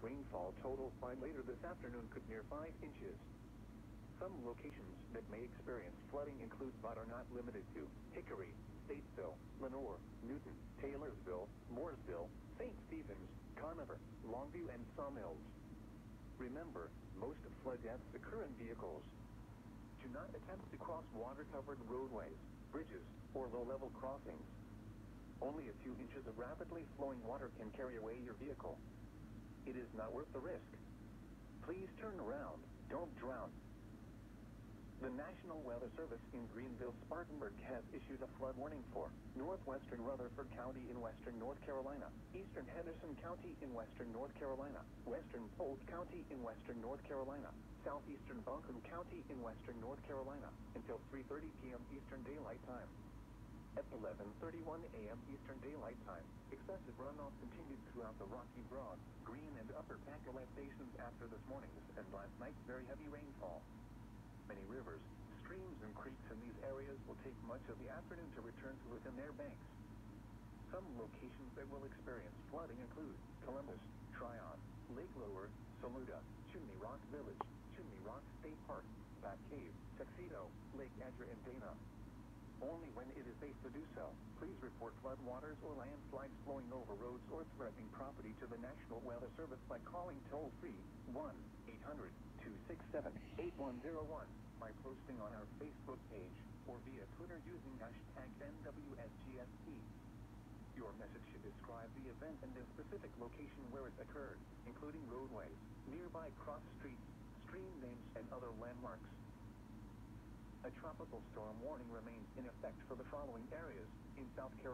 rainfall totals by later this afternoon could near 5 inches. Some locations that may experience flooding include but are not limited to Hickory, Statesville, Lenoir, Newton, Taylorsville, Mooresville, St. Stephen's, Conover, Longview, and Sawmills. Remember, most flood deaths occur in vehicles. Do not attempt to cross water-covered roadways, bridges, or low-level crossings. Only a few inches of rapidly flowing water can carry away your vehicle. It is not worth the risk. Please turn around. Don't drown. The National Weather Service in Greenville, Spartanburg has issued a flood warning for northwestern Rutherford County in western North Carolina, eastern Henderson County in western North Carolina, western Polk County in western North Carolina, southeastern Buncombe County in western North Carolina until 3.30 p.m. Eastern Daylight Time. At 11.31 a.m. Eastern Daylight Time, excessive runoff continued throughout the Rocky Broad, Green, and Upper Pacolet basins after this morning's and last night's very heavy rainfall. Many rivers, streams, and creeks in these areas will take much of the afternoon to return to within their banks. Some locations that will experience flooding include Columbus, Tryon, Lake Lure, Saluda, Chimney Rock Village, Chimney Rock State Park, Bat Cave, Tuxedo, Lake Adger, and Dana. Only when it is safe to do so, please report floodwaters or landslides flowing over roads or threatening property to the National Weather Service by calling toll-free 1-800-267-8101 by posting on our Facebook page or via Twitter using hashtag NWSGSP. Your message should describe the event and the specific location where it occurred, including roadways, nearby cross streets, stream names, and other landmarks. A tropical storm warning remains in effect for the following areas in South Carolina.